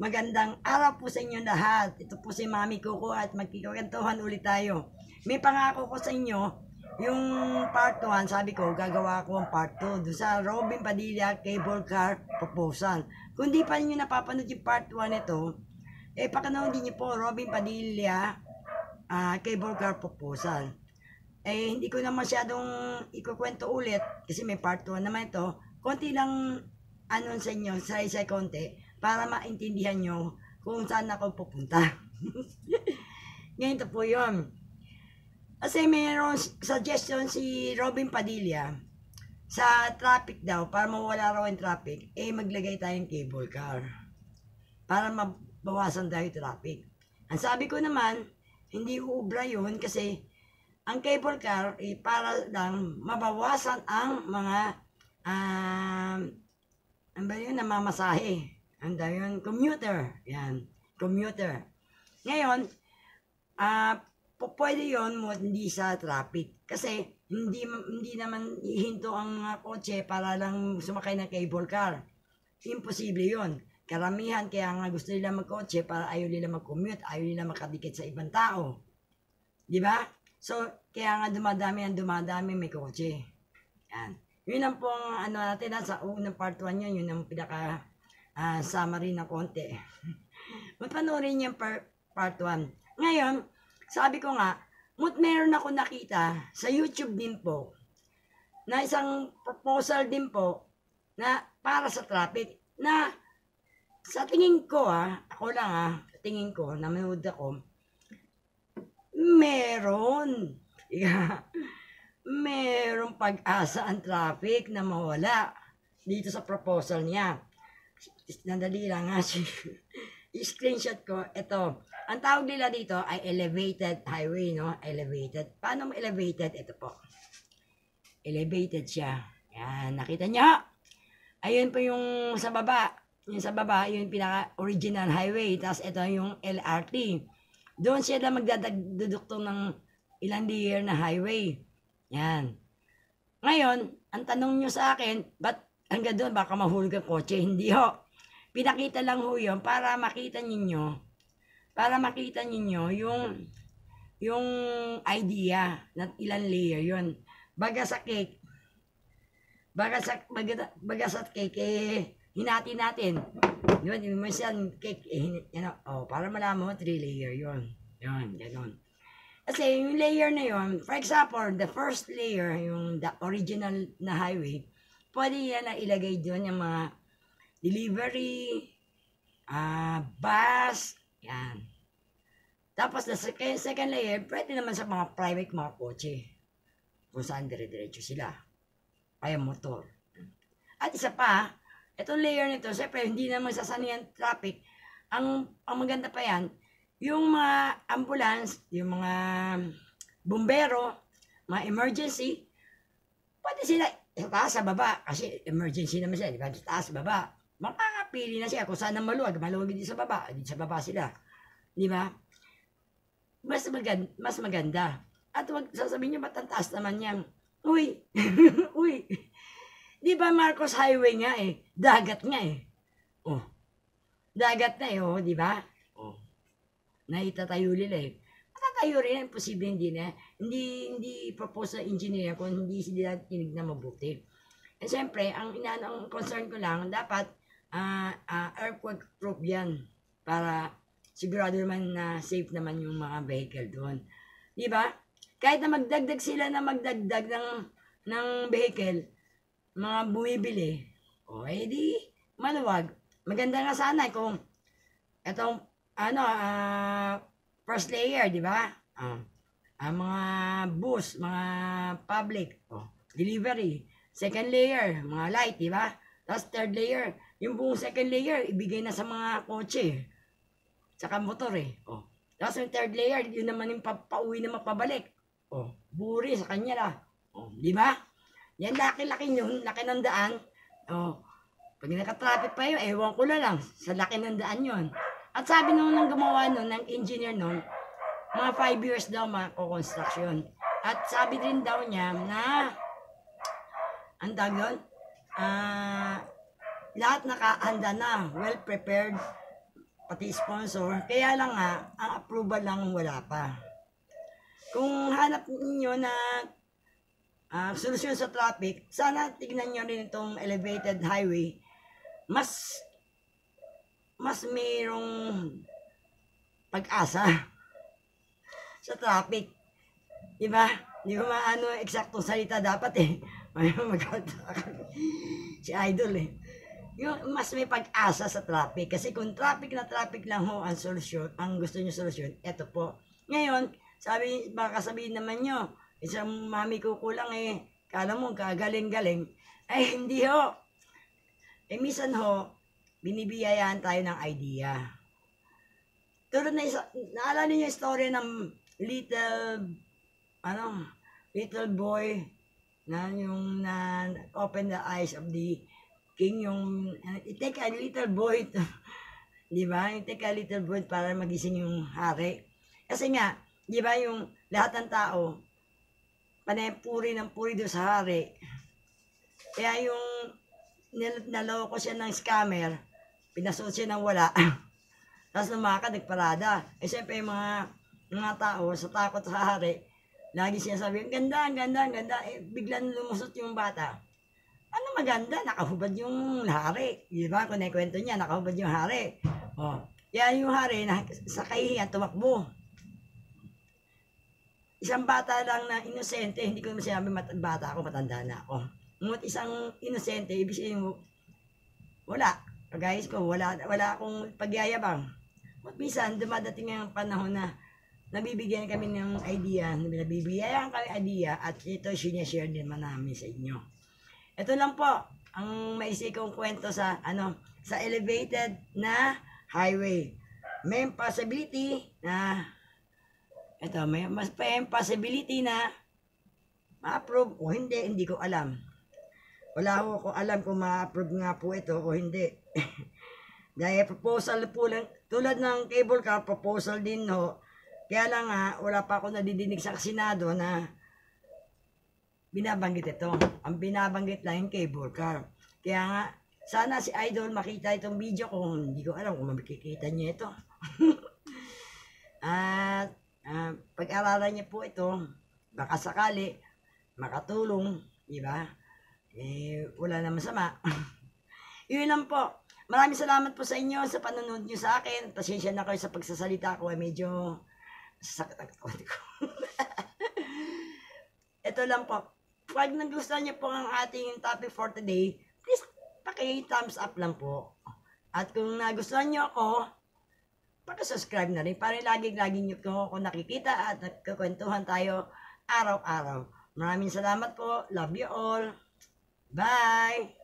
Magandang araw po sa inyo lahat. Ito po si Mami Coco at magkikwentuhan ulit tayo. May pangako ko sa inyo, yung part 1, sabi ko, gagawa ko ang part 2 doon sa Robin Padilla Cable Car Proposal. Kung di pa niyo napapanood yung part 1 nito, eh pakanoodin niyo po Robin Padilla ah, Cable Car Proposal. Eh, hindi ko na masyadong ikukwento ulit kasi may part 1 naman ito. Konti lang ano sa inyo, sa isa konti, para maintindihan nyo kung saan ako pupunta. Ngayon po yun. Kasi mayroong suggestion si Robin Padilla sa traffic daw, para mawala raw yung traffic, eh maglagay tayong cable car. Para mabawasan daw yung traffic. Ang sabi ko naman, hindi uubra yun kasi ang cable car eh, para lang mabawasan ang mga um, ano ba yun, namamasahe. Ano daw yun? Commuter. Yan. Commuter. Ngayon, ah, po pwede mo hindi sa traffic. Kasi, hindi, hindi naman ihinto ang mga kotse para lang sumakay ng cable car. Imposible yun. Karamihan, kaya nga gusto nila magkotse para ayaw nila mag-commute, ayaw nila makadikit sa ibang tao. Di ba? So, kaya nga dumadami ang dumadami may kotse. Yan. Yun ang pong ano natin, sa unang part 1 yun, yun ang pinaka uh, summary na konti. Mapanoorin yung par- part 1. Ngayon, sabi ko nga, mut meron ako nakita sa YouTube din po na isang proposal din po na para sa traffic na sa tingin ko ah, ako lang ah, tingin ko, nanood ako, meron. Yeah. Merong pag-asa ang traffic na mawala dito sa proposal niya. Nandali lang si screenshot ko. Ito, ang tawag nila dito ay elevated highway, no? Elevated. Paano mo elevated? Ito po. Elevated siya. Yan, nakita niyo? Ayun po yung sa baba. Yung sa baba, yung pinaka-original highway. Tapos ito yung LRT. Doon siya na magdadagduduktong ng ilang layer na highway. Yan. Ngayon, ang tanong nyo sa akin, ba't hanggang doon baka mahulog ang kotse? Hindi ho. Pinakita lang ho yun para makita ninyo, para makita ninyo yung, yung idea na ilan layer yun. Baga sa cake, baga sa, baga, baga sa cake, eh, hinati natin. Di ba, minsan cake, eh, you oh, para malaman mo, three layer yun. Yun, ganun. Kasi yung layer na yun, for example, the first layer, yung the original na highway, pwede yan na ilagay doon yung mga delivery, uh, bus, yan. Tapos, the second, second layer, pwede naman sa mga private mga kotse. Kung saan dire-diretso sila. Kaya motor. At isa pa, itong layer nito, siyempre, hindi naman sasanihan traffic. Ang, ang maganda pa yan, yung mga ambulance, yung mga bumbero, mga emergency, pwede sila sa taas, sa baba. Kasi emergency naman sila, di ba? Sa taas, baba makakapili na siya kung saan ang maluwag. Maluwag din sa baba. Din sa baba sila. Di ba? Mas maganda, mas maganda. At wag sasabihin niyo, ba't ang taas naman niyang, uy, uy, di ba Marcos Highway nga eh, dagat nga eh. Oh, dagat na eh, oh, di ba? Oh, naitatayo nila eh. Matatayo rin, posible hindi na. Hindi, hindi propose sa engineer kung hindi sila tinig na mabuti. Eh, siyempre, ang inaano, ang concern ko lang, dapat uh, uh, earthquake proof yan para sigurado naman na safe naman yung mga vehicle doon. Di ba? Kahit na magdagdag sila na magdagdag ng, ng vehicle, mga bumibili, o oh, edi maluwag. Maganda nga sana kung itong ano, uh, first layer, di ba? Uh, ang mga bus, mga public, oh, delivery. Second layer, mga light, di ba? Tapos third layer, yung buong second layer, ibigay na sa mga kotse. Tsaka motor eh. Oh. Tapos yung third layer, yun naman yung pa pauwi na mapabalik. Oh, buri sa kanya la. Oh, di ba? Yan laki-laki yun, laki ng daan. Oh, pag naka-traffic pa yun, ewan ko na lang, sa laki ng daan yun. At sabi nung nang gumawa nun, ng engineer nun, mga 5 years daw mako-construction. At sabi din daw niya na, ang tawag ah, uh, lahat nakahanda na, well prepared pati sponsor. Kaya lang nga, ang approval lang wala pa. Kung hanap ninyo na ah, solusyon sa traffic, sana tignan nyo rin itong elevated highway. Mas mas mayroong pag-asa sa traffic. Di ba? Di ba maano eksaktong salita dapat eh. May magkatakan. si Idol eh. Yung mas may pag-asa sa traffic. Kasi kung traffic na traffic lang ho ang solusyon, ang gusto nyo solusyon, eto po. Ngayon, sabi, baka sabihin naman nyo, isang mami ko kulang eh, kala mo kagaling-galing. Ay, hindi ho. Eh, minsan ho, binibiyayaan tayo ng idea. Tulad na isa, naalala niyo yung story ng little, ano, little boy na yung na open the eyes of the king yung it take a little boy to, di ba? It take a little boy para magising yung hari. Kasi nga, di ba yung lahat ng tao, panay ng puri doon sa hari. Kaya yung naloko siya ng scammer, pinasot siya ng wala. Tapos lumakad, nagparada. Eh, siyempre, yung mga, mga tao, sa takot sa hari, lagi siya sabi, ang ganda, ang ganda, ang ganda. Eh, biglang lumusot yung bata. Ano maganda? Nakahubad yung hari. Di ba? Kung naikwento niya, nakahubad yung hari. Oh. Kaya yung hari, na, sa kahihiyan, tumakbo. Isang bata lang na inosente, hindi ko naman sinabi mat- bata ako, matanda na ako. Ngunit isang inosente, ibig sabihin mo, wala. Kagayos ko, wala, wala akong pagyayabang. At minsan, dumadating ang panahon na nabibigyan kami ng idea, nabibigyan kami idea at ito sinishare din man namin sa inyo. Ito lang po ang maisikong kwento sa ano sa elevated na highway. May possibility na ito, may mas possibility na ma-approve o hindi, hindi ko alam. Wala ko ko alam kung ma-approve nga po ito o hindi. Dahil proposal po lang, tulad ng cable car, proposal din ho. Kaya lang nga, wala pa ako nadidinig sa Senado na binabanggit ito. Ang binabanggit lang yung cable car. Kaya nga, sana si Idol makita itong video ko. Hindi ko alam kung makikita niya ito. At ah, pag-aralan niya po ito, baka sakali makatulong, di ba? Eh, wala na masama. Yun lang po. Maraming salamat po sa inyo sa panonood niyo sa akin. Pasensya na kayo sa pagsasalita ko. Eh, medyo sakit ang. Ito lang po. Pag nagustuhan niyo po ang ating topic for today, please paki-thumbs up lang po. At kung nagustuhan niyo ako, paki-subscribe na rin para lagi-lagi niyo ko ako nakikita at nagkakwentuhan tayo araw-araw. Maraming salamat po. Love you all. Bye!